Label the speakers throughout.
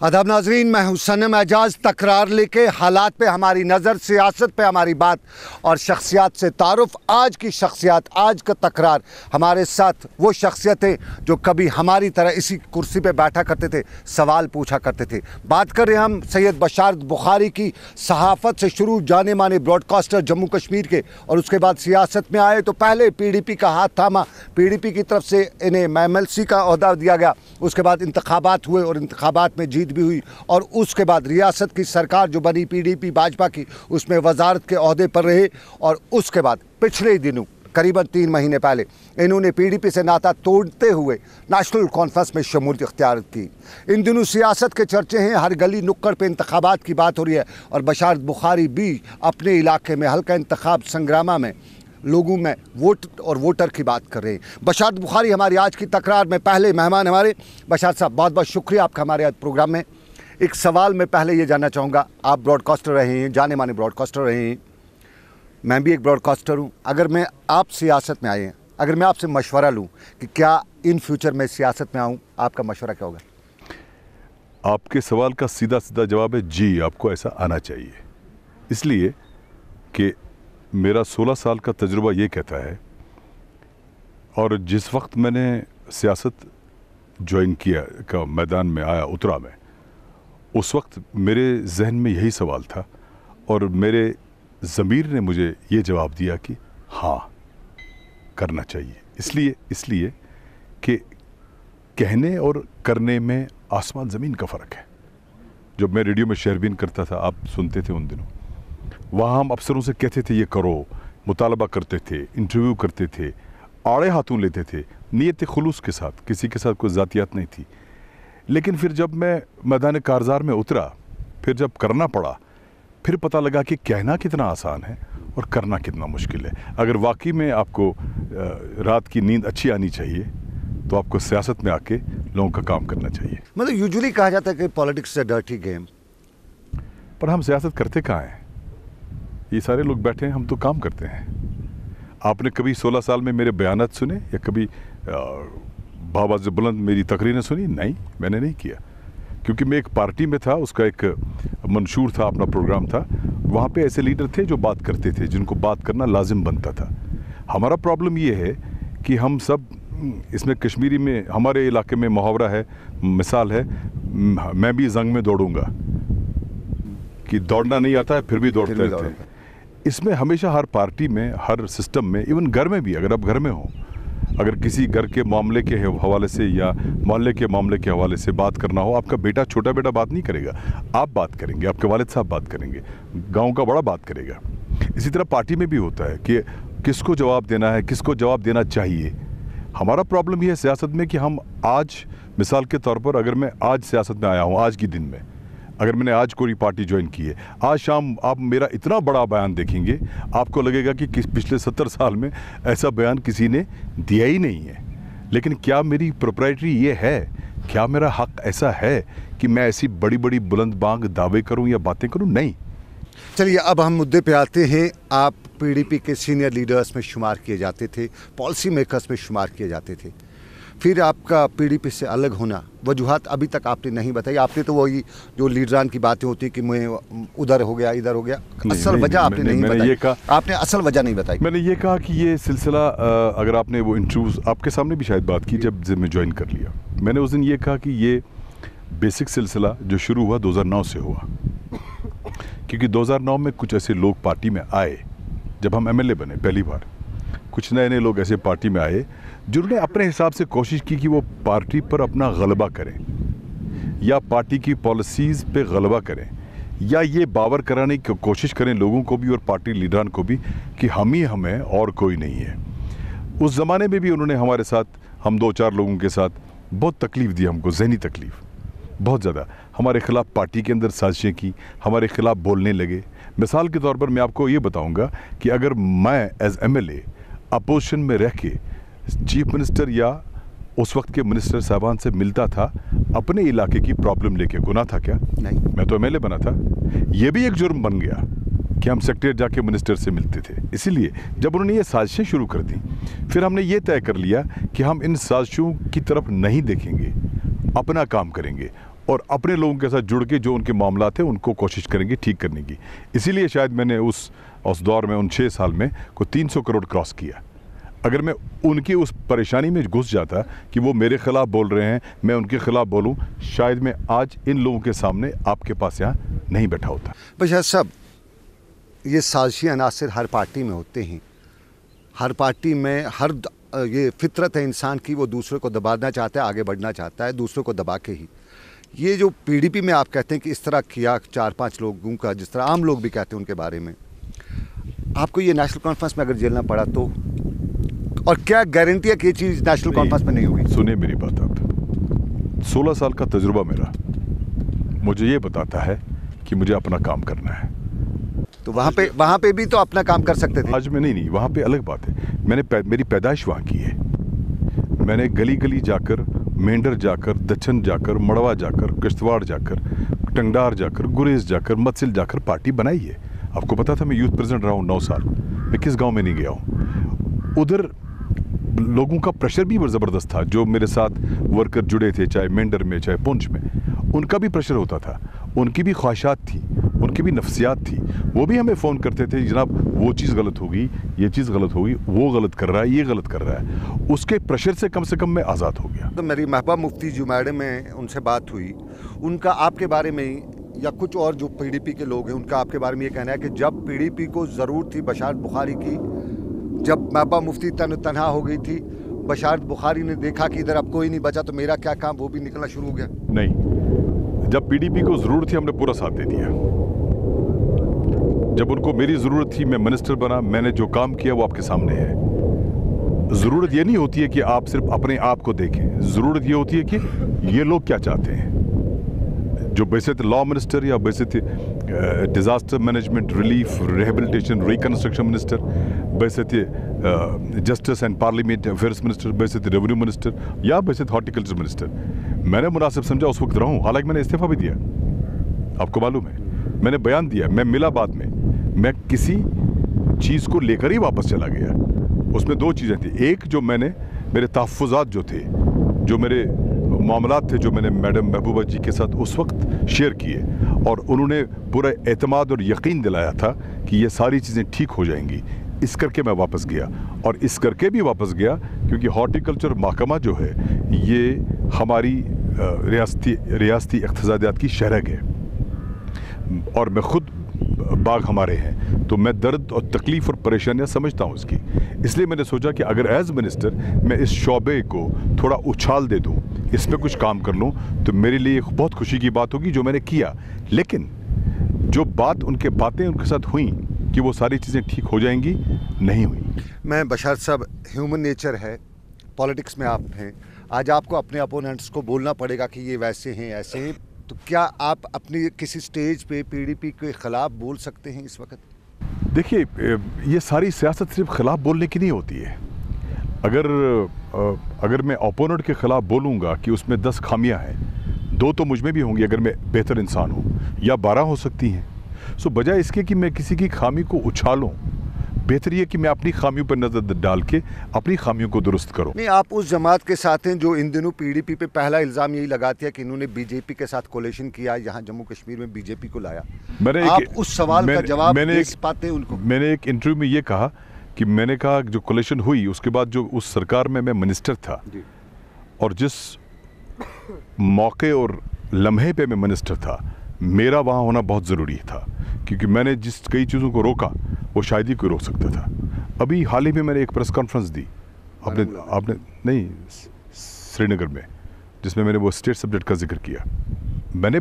Speaker 1: अदब नाजरीन, मैं हूँ सनम एजाज, तकरार लेके हालात पे हमारी नज़र, सियासत पे हमारी बात और शख्सियात से तारुफ। आज की शख्सियात, आज का तकरार हमारे साथ वो शख्सियतें जो कभी हमारी तरह इसी कुर्सी पे बैठा करते थे, सवाल पूछा करते थे। बात कर रहे हम सैयद बशारत बुखारी की सहाफ़त से शुरू जाने माने ब्रॉडकास्टर जम्मू कश्मीर के और उसके बाद सियासत में आए तो पहले पी डी पी का हाथ थामा। पी डी पी की तरफ़ से इन्हें एम का अहदा दिया गया। उसके बाद इंतबात हुए और इंतबात में जीत भी हुई और उसके बाद रियासत की सरकार जो बनी पीडीपी भाजपा की, उसमें वजारत के अहदे पर रहे और उसके बाद पिछले दिनों, करीबन तीन महीने पहले, इन्होंने पीडीपी से नाता तोड़ते हुए नेशनल कॉन्फ्रेंस में शमूलियत इख्तियार की। इन दिनों सियासत के चर्चे हैं, हर गली नुक्कड़ पे इंतबात की बात हो रही है और बशारत बुखारी भी अपने इलाके में हल्का इंतखब संग्रामा में लोगों में वोट और वोटर की बात कर रहे हैं। बशारत बुखारी हमारी आज की तकरार में पहले मेहमान हमारे। बशारत साहब, बहुत बहुत शुक्रिया आपका हमारे आज प्रोग्राम में। एक सवाल मैं पहले ये जानना चाहूँगा, आप ब्रॉडकास्टर रहे हैं, जाने माने ब्रॉडकास्टर रहे हैं। मैं भी एक ब्रॉडकास्टर हूँ। अगर मैं आप सियासत में आए अगर मैं आपसे मशवरा लूँ कि क्या इन फ्यूचर में सियासत में आऊँ, आपका मशवरा क्या होगा?
Speaker 2: आपके सवाल का सीधा सीधा जवाब है, जी, आपको ऐसा आना चाहिए। इसलिए कि मेरा 16 साल का तजुर्बा ये कहता है, और जिस वक्त मैंने सियासत ज्वाइन किया, का मैदान में आया, उतरा में, उस वक्त मेरे जहन में यही सवाल था, और मेरे ज़मीर ने मुझे ये जवाब दिया कि हाँ करना चाहिए। इसलिए इसलिए कि कहने और करने में आसमान ज़मीन का फ़र्क है। जब मैं रेडियो में शेयरबीन करता था, आप सुनते थे उन दिनों। वहाँ हम अफसरों से कहते थे ये करो। मुतालबा करते थे इंटरव्यू करते थे आड़े हाथों लेते थे नीयत खलूस के साथ किसी के साथ कोई ज़ातियात नहीं थी। लेकिन फिर जब मैं मैदान कारजार में उतरा फिर जब करना पड़ा फिर पता लगा कि कहना कितना आसान है और करना कितना मुश्किल है। अगर वाकई में आपको रात की नींद अच्छी आनी चाहिए तो आपको सियासत में आके लोगों का काम करना चाहिए।
Speaker 1: मतलब यूजुअली कहा जाता है कि पॉलिटिक्स से डर्टी गेम।
Speaker 2: पर हम सियासत करते कहाँ हैं? ये सारे लोग बैठे हैं हम तो काम करते हैं। आपने कभी 16 साल में मेरे बयानत सुने या कभी बाबाज बुलंद मेरी तकरीरें सुनी? नहीं मैंने नहीं किया। क्योंकि मैं एक पार्टी में था उसका एक मंशूर था अपना प्रोग्राम था। वहाँ पे ऐसे लीडर थे जो बात करते थे जिनको बात करना लाजिम बनता था। हमारा प्रॉब्लम ये है कि हम सब इसमें कश्मीरी में हमारे इलाके में मुहावरा है मिसाल है मैं भी जंग में दौड़ूँगा। कि दौड़ना नहीं आता है फिर भी दौड़ते रहते इसमें हमेशा हर पार्टी में, हर सिस्टम में, इवन घर में भी, अगर आप घर में हो, अगर किसी घर के मामले के हवाले से या मोहल्ले के मामले के हवाले से बात करना हो, आपका बेटा, छोटा बेटा बात नहीं करेगा। आप बात करेंगे, आपके वालिद साहब बात करेंगे, गाँव का बड़ा बात करेगा। इसी तरह पार्टी में भी होता है कि किसको जवाब देना है, किसको जवाब देना चाहिए। हमारा प्रॉब्लम यह है सियासत में कि हम आज, मिसाल के तौर पर अगर मैं आज सियासत में आया हूँ, आज के दिन में अगर मैंने आज कोई पार्टी ज्वाइन की है, आज शाम आप मेरा इतना बड़ा बयान देखेंगे, आपको लगेगा कि किस पिछले सत्तर साल में ऐसा बयान किसी ने दिया ही नहीं है। लेकिन क्या मेरी प्रोप्राइटरी ये है? क्या मेरा हक ऐसा है कि मैं ऐसी बड़ी बड़ी बुलंद बांग दावे करूँ या बातें करूँ? नहीं।
Speaker 1: चलिए, अब हम मुद्दे पे आते हैं। आप पीडीपी के सीनियर लीडर्स में शुमार किए जाते थे पॉलिसी मेकर्स में शुमार किए जाते थे। फिर आपका पीडीपी से अलग होना वजूहत अभी तक आपने नहीं बताई। आपने तो वही जो लीडरान की बातें होती कि मैं उधर हो गया इधर हो गया असल वजह आपने नहीं बताई ये कहा आपने असल वजह नहीं बताई।
Speaker 2: मैंने ये कहा कि ये सिलसिला अगर आपने वो इंटरव्यूज़ आपके सामने भी शायद बात की जब मैं ज्वाइन कर लिया। मैंने उस दिन ये कहा कि ये बेसिक सिलसिला जो शुरू हुआ 2009 से हुआ। क्योंकि 2009 में कुछ ऐसे लोग पार्टी में आए जब हम एमएलए बने पहली बार। कुछ नए नए लोग ऐसे पार्टी में आए, जिन्होंने अपने हिसाब से कोशिश की कि वो पार्टी पर अपना गलबा करें, या पार्टी की पॉलिसीज़ पे गलबा करें, या ये बावर कराने की कोशिश करें लोगों को भी और पार्टी लीडरान को भी कि हम ही हमें और कोई नहीं है। उस ज़माने में भी उन्होंने हमारे साथ, हम दो चार लोगों के साथ बहुत तकलीफ़ दी हमको, जहनी तकलीफ़, बहुत ज़्यादा। हमारे ख़िलाफ़ पार्टी के अंदर साजिशें की, हमारे ख़िलाफ़ बोलने लगे। मिसाल के तौर पर मैं आपको ये बताऊँगा कि अगर मैं as M L A opposition में रह के चीफ मिनिस्टर या उस वक्त के मिनिस्टर साहबान से मिलता था अपने इलाके की प्रॉब्लम लेके। गुना था क्या?
Speaker 1: नहीं।
Speaker 2: मैं तो एमएलए बना था। ये भी एक जुर्म बन गया कि हम सेक्रेटरी जाके मिनिस्टर से मिलते थे। इसीलिए जब उन्होंने ये साजिशें शुरू कर दी फिर हमने ये तय कर लिया कि हम इन साजिशों की तरफ़ नहीं देखेंगे अपना काम करेंगे। और अपने लोगों के साथ जुड़ के जो उनके मामला थे, उनको कोशिश करेंगे ठीक करने की। इसीलिए शायद मैंने उस उस दौर में, उन छः साल में को 300 करोड़ क्रॉस किया। अगर मैं उनकी उस परेशानी में घुस जाता कि वो मेरे खिलाफ बोल रहे हैं, मैं उनके खिलाफ बोलूँ, शायद मैं आज इन लोगों के सामने आपके पास यहाँ नहीं बैठा होता।
Speaker 1: बशा सब, ये साजिशी अनासर हर पार्टी में होते हैं। हर पार्टी में हर ये फितरत है इंसान की, वो दूसरे को दबाना चाहता है, आगे बढ़ना चाहता है, दूसरों को दबा के ही। ये जो पीडीपी में आप कहते हैं कि इस तरह किया चार पाँच लोगों का जिस तरह आम लोग भी कहते हैं उनके बारे में आपको ये नेशनल कॉन्फ्रेंस में अगर झेलना पड़ा तो? और क्या गारंटी है कि ये चीज़ नेशनल कॉन्फ्रेंस में नहीं होगी?
Speaker 2: सुनिए मेरी बात आप। सोलह साल का तजुर्बा मेरा। मुझे ये बताता है कि मुझे अपना काम करना है।
Speaker 1: तो वहाँ पे वहाँ पे भी तो अपना काम कर सकते थे।
Speaker 2: आज में नहीं नहीं वहाँ पे अलग बात है। मैंने पै, मेरी पैदाइश वहाँ की है। मैंने गली गली जाकर मेंढर जाकर दक्षिण जाकर, मड़वा जाकर, किश्तवाड़ जाकर, टंगडार जाकर, गुरेज जाकर मत्सिल जाकर पार्टी बनाई है आपको पता था मैं यूथ प्रेसिडेंट रहा हूँ नौ साल। मैं किस गाँव में नहीं गया हूँ। उधर लोगों का प्रेशर भी ज़बरदस्त था। जो मेरे साथ वर्कर जुड़े थे, चाहे मेंढर में, चाहे पुंछ में, उनका भी प्रेशर होता था। उनकी भी ख्वाहिशात थी। उनकी भी नफ्सियात थी वो भी हमें फ़ोन करते थे जनाब वो चीज़ गलत होगी ये चीज़ गलत होगी वो गलत कर रहा है ये गलत कर रहा है। उसके प्रेशर से कम से कम मैं आज़ाद हो गया।
Speaker 1: तो मेरी महबा मुफ्ती जुमैडे में उनसे बात हुई। उनका आपके बारे में या कुछ और जो पीडीपी के लोग हैं उनका आपके बारे में ये कहना है कि जब पीडीपी को ज़रूरत थी बशारत बुखारी की जब महबा मुफ्ती तन तनहा हो गई थी बशारत बुखारी ने देखा कि इधर अब कोई नहीं बचा तो मेरा क्या काम? वो भी निकलना शुरू हो गया।
Speaker 2: नहीं जब पीडीपी को ज़रूरत थी हमने पूरा साथ दे दिया। जब उनको मेरी ज़रूरत थी, मैं मिनिस्टर बना, मैंने जो काम किया वो आपके सामने है। ज़रूरत ये नहीं होती है कि आप सिर्फ़ अपने आप को देखें। ज़रूरत ये होती है कि ये लोग क्या चाहते हैं। जो थे लॉ मिनिस्टर या थे disaster management relief rehabilitation reconstruction minister थे justice and parliament affairs minister थे रेवेन्यू मिनिस्टर या थे हॉर्टिकल्चर मिनिस्टर मैंने मुनासिब समझा, उस वक्त रहूँ हालाँकि मैंने इस्तीफा भी दिया। आपको मालूम है? मैंने बयान दिया, मैं मिला बाद में। मैं किसी चीज़ को लेकर ही वापस चला गया। उसमें दो चीज़ें थी। एक जो मैंने, मेरे तहफ़ात जो थे, जो मेरे मामला थे, जो मैंने मैडम महबूबा जी के साथ उस वक्त शेयर किए, और उन्होंने पूरा एतमाद और यकीन दिलाया था कि ये सारी चीज़ें ठीक हो जाएँगी। इस करके मैं वापस गया, और इस करके भी वापस गया क्योंकि हॉर्टिकल्चर महकमा जो है, ये हमारी रियासती रियासती इकतजादियात की शहरक है। और मैं ख़ुद बाग हमारे हैं। तो मैं दर्द और तकलीफ़ और परेशानियाँ समझता हूँ उसकी इसलिए मैंने सोचा कि अगर एज़ मिनिस्टर मैं इस शोबे को थोड़ा उछाल दे दूँ, इस पर कुछ काम कर लूँ तो मेरे लिए बहुत खुशी की बात होगी जो मैंने किया। लेकिन जो बात उनके, बातें उनके साथ हुई कि वो सारी चीज़ें ठीक हो जाएँगी, नहीं हुई।
Speaker 1: मैं बशार साहब ह्यूमन नेचर है पॉलिटिक्स में आप हैं। आज आपको अपने अपोनेंट्स को बोलना पड़ेगा कि ये वैसे हैं, ऐसे हैं। तो क्या आप अपनी किसी स्टेज पे पीडीपी के ख़िलाफ़ बोल सकते हैं इस वक्त?
Speaker 2: देखिए ये सारी सियासत सिर्फ़ खिलाफ बोलने की नहीं होती है। अगर अगर मैं ओपोनेंट के ख़िलाफ़ बोलूँगा कि उसमें दस खामियाँ हैं, दो तो मुझमें भी होंगी अगर मैं बेहतर इंसान हूँ, या बारह हो सकती हैं। सो बजाय इसके कि मैं किसी की खामी को उछालूँ बेहतर ये कि मैं अपनी खामियों पर नज़र डाल के अपनी खामियों को दुरुस्त करूँ।
Speaker 1: नहीं आप उस जमात के साथ हैं जो इन दिनों पीडीपी पे पहला इल्ज़ाम यही लगाती है कि इन्होंने बीजेपी के साथ कोलेशन किया यहाँ जम्मू कश्मीर में बीजेपी को लाया। मैंने आप एक, उस सवाल का जवाब मैंने पाते उनको।
Speaker 2: मैंने एक इंटरव्यू में ये कहा कि मैंने कहा जो कोलेशन हुई उसके बाद जो उस सरकार में मैं मिनिस्टर था और जिस मौके और लम्हे पे मैं मिनिस्टर था मेरा वहाँ होना बहुत ज़रूरी था क्योंकि मैंने जिस कई चीज़ों को रोका वो शायद ही कोई रोक सकता था। अभी हाल ही में मैंने एक प्रेस कॉन्फ्रेंस दी। आपने आपने नहीं श्रीनगर में जिसमें मैंने वो स्टेट सब्जेक्ट का ज़िक्र किया। मैंने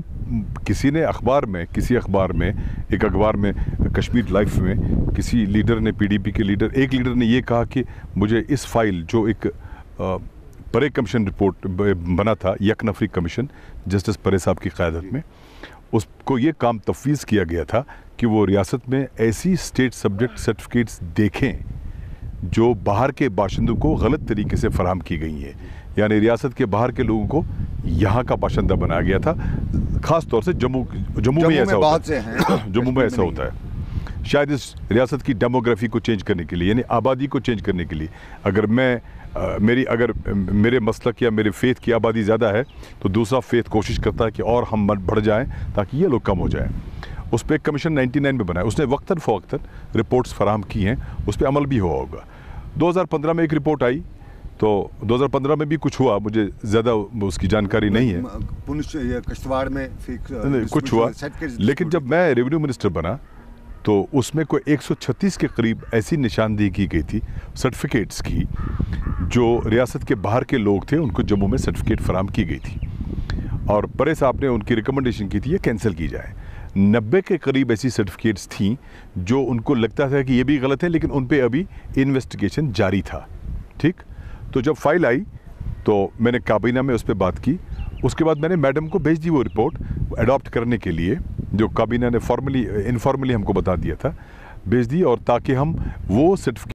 Speaker 2: किसी ने अखबार में किसी अखबार में एक अखबार में कश्मीर लाइफ में किसी लीडर ने पीडीपी के लीडर एक लीडर ने ये कहा कि मुझे इस फ़ाइल जो एक परे कमीशन रिपोर्ट बना था यक नफरी कमीशन जस्टिस परे साहब की क़्यादत में उसको ये काम तफवीज़ किया गया था कि वो रियासत में ऐसी स्टेट सब्जेक्ट सर्टिफिकेट्स देखें जो बाहर के बाशिंदों को गलत तरीके से फराम की गई हैं। यानी रियासत के बाहर के लोगों को यहाँ का बाशिंदा बनाया गया था ख़ास तौर से जम्मू जम्मू में ऐसा होता है। जम्मू में ऐसा होता है। शायद इस रियासत की डेमोग्राफी को चेंज करने के लिए यानी आबादी को चेंज करने के लिए। अगर मैं अ, मेरी अगर मेरे मसलक या मेरे फेथ की आबादी ज़्यादा है तो दूसरा फेथ कोशिश करता है कि और हम बढ़ जाएँ ताकि ये लोग कम हो जाएँ। उस पर एक कमीशन 99 में बनाया उसने वक्ता फ़वक्ता रिपोर्ट्स फराम की हैं उस पर अमल भी हुआ होगा। 2015 में एक रिपोर्ट आई तो 2015 में भी कुछ हुआ मुझे ज़्यादा उसकी जानकारी नहीं है।
Speaker 1: ये में
Speaker 2: कुछ हुआ लेकिन जब मैं रेवेन्यू मिनिस्टर बना तो उसमें कोई 136 के करीब ऐसी निशानदेही की गई थी सर्टिफिकेट्स की जो रियासत के बाहर के लोग थे, उनको जम्मू में सर्टिफिकेट फराम की गई थी। और परे साहब ने उनकी रिकमेंडेशन की थी, ये कैंसिल की जाए। नब्बे के करीब ऐसी सर्टिफिकेट्स थी, जो उनको लगता था कि ये भी गलत है, लेकिन उन पर अभी इन्वेस्टिगेशन जारी था। ठीक? तो जब फ़ाइल आई तो मैंने काबीना में उस पर बात की। उसके बाद मैंने मैडम को भेज दी वो रिपोर्ट अडॉप्ट करने के लिए, जो काबीना ने फॉर्मली इनफॉर्मली हमको बता दिया था। भेज दी और ताकि हम वो सर्टिफिकेट